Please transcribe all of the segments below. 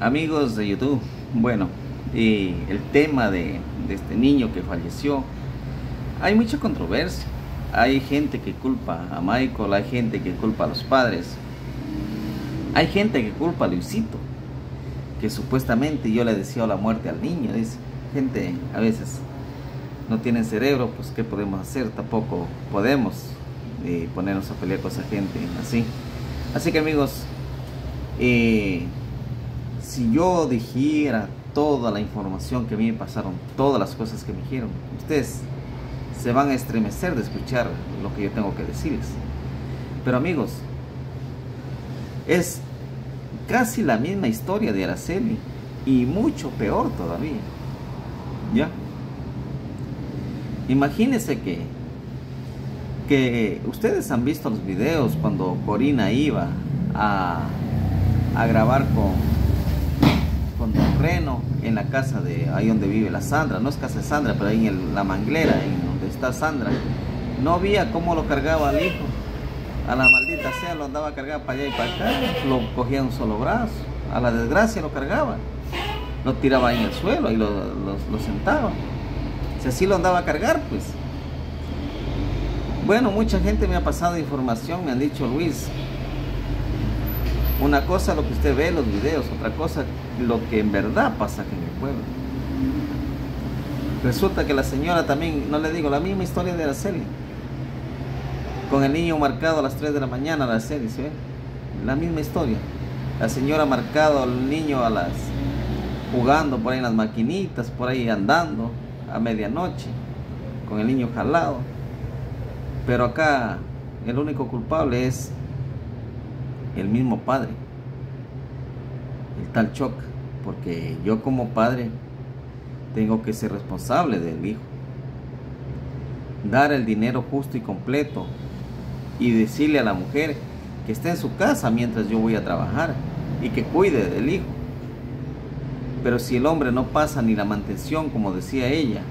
Amigos de YouTube, bueno, y el tema de, este niño que falleció, hay mucha controversia. Hay gente que culpa a Michael, hay gente que culpa a los padres, hay gente que culpa a Luisito, que supuestamente yo le decía la muerte al niño. Dice, gente a veces no tienen cerebro, pues ¿qué podemos hacer? Tampoco podemos eh, ponernos a pelear con esa gente así. Así que amigos, eh, si yo dijera toda la información que a mí me pasaron, todas las cosas que me dijeron, ustedes se van a estremecer de escuchar lo que yo tengo que decirles. Pero amigos, es casi la misma historia de Araceli y mucho peor todavía. ¿Ya? Imagínense que, que ustedes han visto los videos cuando Corina iba a, a grabar con, con Don Reno en la casa de ahí donde vive la Sandra, no es casa de Sandra, pero ahí en la manglera, en donde está Sandra. No había cómo lo cargaba al hijo. A la maldita sea lo andaba a cargar para allá y para acá. Lo cogía un solo brazo. A la desgracia lo cargaba. Lo tiraba en el suelo y lo, lo, lo sentaba. Si así lo andaba a cargar, pues. Bueno, mucha gente me ha pasado información, me han dicho, Luis, una cosa lo que usted ve en los videos, otra cosa lo que en verdad pasa aquí en el pueblo. Resulta que la señora también, no le digo, la misma historia de Araceli. Con el niño marcado a las 3 de la mañana, Araceli, ¿se ve? La misma historia. La señora marcado al niño a las jugando por ahí en las maquinitas, por ahí andando a medianoche, con el niño jalado. Pero acá el único culpable es el mismo padre, el tal Choc, porque yo como padre tengo que ser responsable del hijo. Dar el dinero justo y completo y decirle a la mujer que esté en su casa mientras yo voy a trabajar y que cuide del hijo. Pero si el hombre no pasa ni la mantención, como decía ella,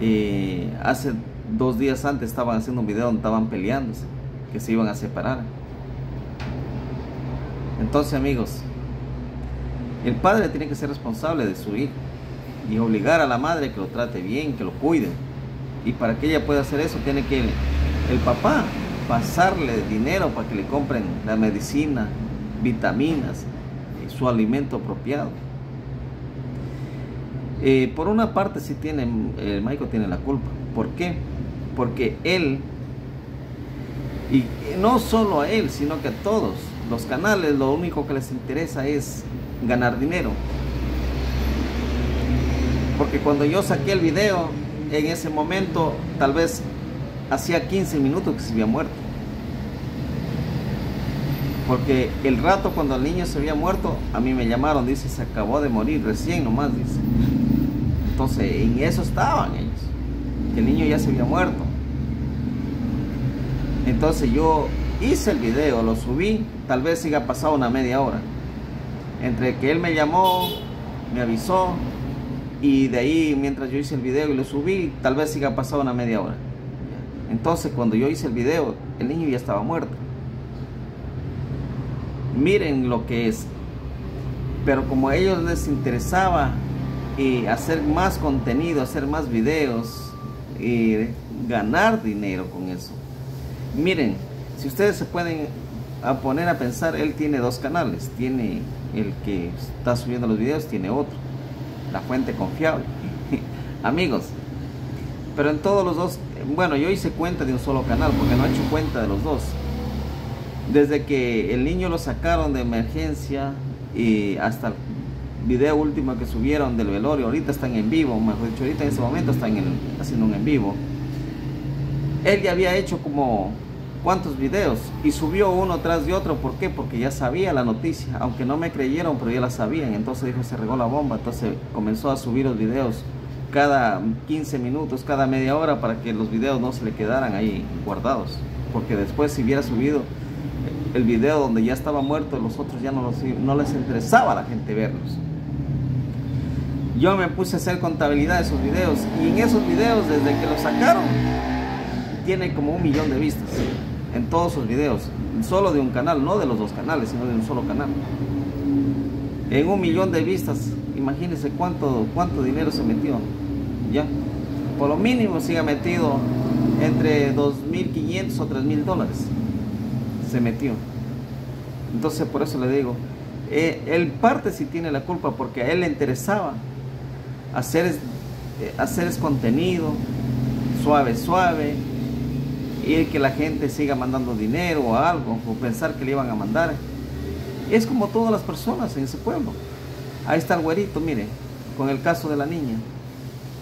eh, hace dos días antes estaban haciendo un video donde estaban peleándose, que se iban a separar. Entonces, amigos, el padre tiene que ser responsable de su hijo y obligar a la madre que lo trate bien, que lo cuide. Y para que ella pueda hacer eso, tiene que el, papá pasarle dinero para que le compren la medicina, vitaminas, su alimento apropiado. Eh, por una parte sí tiene, el Michael tiene la culpa. ¿Por qué? Porque él, y no solo a él, sino que a todos los canales, lo único que les interesa es ganar dinero. Porque cuando yo saqué el video, en ese momento, tal vez hacía 15 minutos que se había muerto. Porque el rato cuando el niño se había muerto, a mí me llamaron, dice, se acabó de morir, recién nomás, dice. Entonces, en eso estaban ellos, que el niño ya se había muerto. Entonces yo hice el video, lo subí, tal vez siga pasado una media hora. Entre que él me llamó, me avisó, y de ahí mientras yo hice el video y lo subí, tal vez siga pasado una media hora. Entonces cuando yo hice el video, el niño ya estaba muerto. Miren lo que es. Pero como a ellos les interesaba hacer más contenido, hacer más videos y ganar dinero con eso. Miren, si ustedes se pueden poner a pensar, él tiene dos canales. Tiene el que está subiendo los videos, tiene otro. La fuente confiable. Amigos, pero en todos los dos, bueno, yo hice cuenta de un solo canal porque no he hecho cuenta de los dos. Desde que el niño lo sacaron de emergencia y hasta el video último que subieron del velorio, ahorita están en vivo, mejor dicho, ahorita en ese momento están en, haciendo un en vivo. Él ya había hecho como cuántos videos. Y subió uno tras de otro, ¿por qué? Porque ya sabía la noticia, aunque no me creyeron, pero ya la sabían, entonces dijo, se regó la bomba, entonces comenzó a subir los videos cada 15 minutos, cada media hora para que los videos no se le quedaran ahí guardados, porque después si hubiera subido el video donde ya estaba muerto, los otros ya no, los, no les interesaba a la gente verlos. Yo me puse a hacer contabilidad de esos videos. Y en esos videos desde que los sacaron tiene como un millón de vistas en todos sus videos, solo de un canal, no de los dos canales, sino de un solo canal. En un millón de vistas, imagínense cuánto, cuánto dinero se metió. ¿Ya? Por lo mínimo se ha metido entre 2.500 o 3.000 dólares. Se metió. Entonces por eso le digo, eh, él parte si tiene la culpa porque a él le interesaba hacer, eh, hacer contenido suave, suave, y que la gente siga mandando dinero o algo, o pensar que le iban a mandar. Es como todas las personas en ese pueblo. Ahí está el güerito, mire, con el caso de la niña.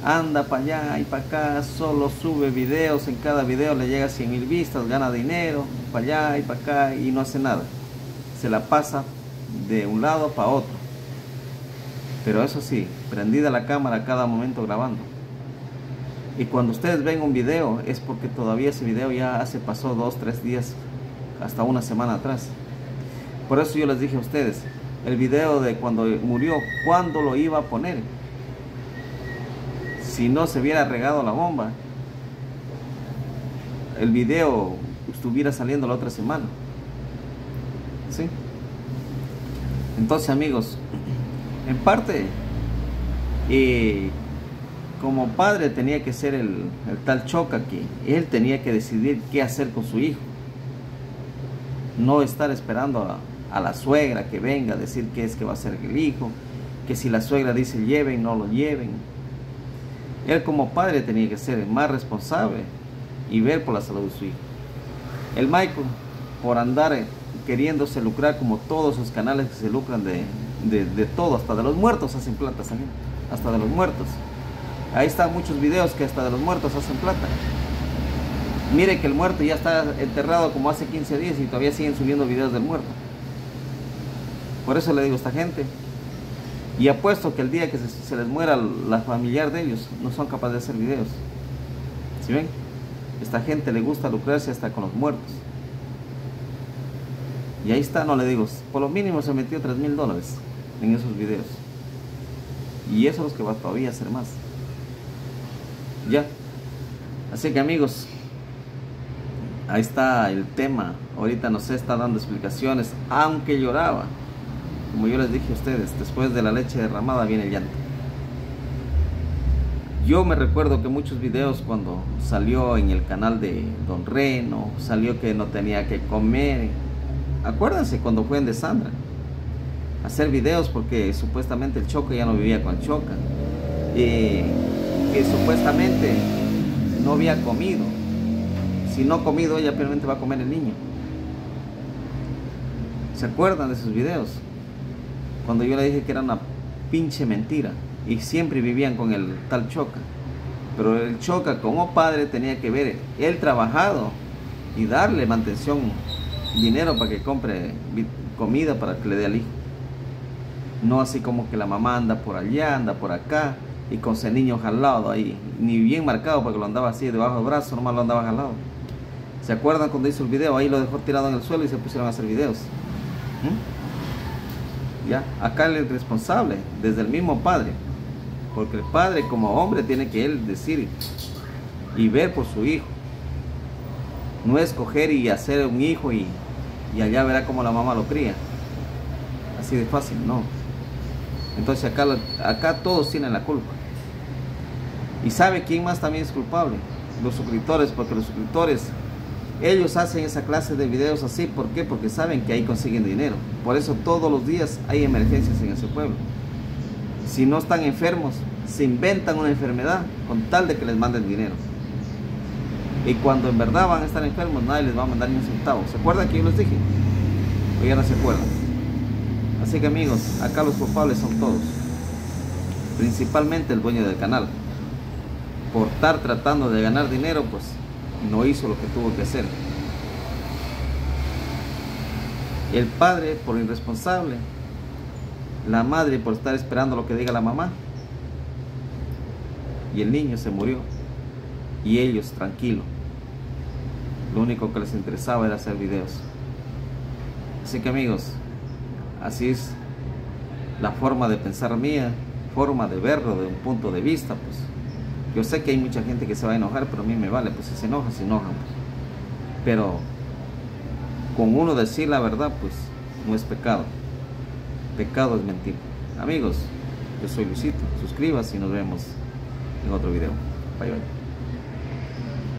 Anda para allá y para acá, solo sube videos, en cada video le llega 100 mil vistas, gana dinero, para allá y para acá y no hace nada. Se la pasa de un lado para otro. Pero eso sí, prendida la cámara cada momento grabando. Y cuando ustedes ven un video es porque todavía ese video ya hace pasó dos, tres días, hasta una semana atrás. Por eso yo les dije a ustedes, el video de cuando murió, ¿cuándo lo iba a poner? Si no se hubiera regado la bomba, el video estuviera saliendo la otra semana. ¿Sí? Entonces amigos, en parte, eh, como padre tenía que ser el, tal Choca que él tenía que decidir qué hacer con su hijo. No estar esperando a, la suegra que venga a decir qué es que va a hacer el hijo, que si la suegra dice lleven, no lo lleven. Él como padre tenía que ser el más responsable y ver por la salud de su hijo. El Michael, por andar queriéndose lucrar como todos esos canales que se lucran de, todo, hasta de los muertos hacen plata también, hasta de los muertos. Ahí están muchos videos que hasta de los muertos hacen plata. Mire que el muerto ya está enterrado como hace 15 días y todavía siguen subiendo videos del muerto. Por eso le digo a esta gente, y apuesto que el día que se, les muera la familiar de ellos, no son capaces de hacer videos. ¿Sí ven? Esta gente le gusta lucrarse hasta con los muertos. Y ahí está, no le digo, por lo mínimo se metió 3 mil dólares en esos videos. Y eso es lo que va todavía a hacer más. Ya. Así que amigos, ahí está el tema. Ahorita no se está dando explicaciones, aunque lloraba. Como yo les dije a ustedes, después de la leche derramada viene el llanto. Yo me recuerdo que muchos videos cuando salió en el canal de Don Reno, salió que no tenía que comer, Acuérdense cuando fue en de Sandra. Hacer videos porque supuestamente el Choca ya no vivía con Choca. Que supuestamente no había comido. Si no comido, ella probablemente va a comer el niño. ¿Se acuerdan de esos videos? Cuando yo le dije que era una pinche mentira. Y siempre vivían con el tal Choca. Pero el Choca como padre tenía que ver él trabajado y darle mantención dinero para que compre comida para que le dé al hijo. No así como que la mamá anda por allá, anda por acá y con ese niño jalado ahí, ni bien marcado porque lo andaba así debajo del brazo, nomás lo andaba jalado. ¿Se acuerdan cuando hizo el video? Ahí lo dejó tirado en el suelo y se pusieron a hacer videos. ¿Mm? ¿Ya? Acá es responsable, desde el mismo padre. Porque el padre como hombre tiene que él decir y ver por su hijo. No es coger y hacer un hijo y, allá verá cómo la mamá lo cría. Así de fácil, no. Entonces acá, acá todos tienen la culpa. ¿Y sabe quién más también es culpable? Los suscriptores, porque los suscriptores, ellos hacen esa clase de videos así. ¿Por qué? Porque saben que ahí consiguen dinero. Por eso todos los días hay emergencias en ese pueblo. Si no están enfermos, se inventan una enfermedad con tal de que les manden dinero. Y cuando en verdad van a estar enfermos, nadie les va a mandar ni un centavo. ¿Se acuerdan que yo les dije? O ya no se acuerdan. Así que amigos, acá los culpables son todos. Principalmente el dueño del canal. Por estar tratando de ganar dinero, pues no hizo lo que tuvo que hacer. El padre por irresponsable. La madre por estar esperando lo que diga la mamá. Y el niño se murió y ellos tranquilos. Lo único que les interesaba era hacer videos. Así que amigos, así es la forma de pensar mía, forma de verlo de un punto de vista, pues. Yo sé que hay mucha gente que se va a enojar, pero a mí me vale, pues si se enoja, se enoja. Pues. Pero con uno decir la verdad, pues no es pecado. Pecado es mentir. Amigos, yo soy Luisito. Suscríbase y nos vemos en otro video. Bye bye.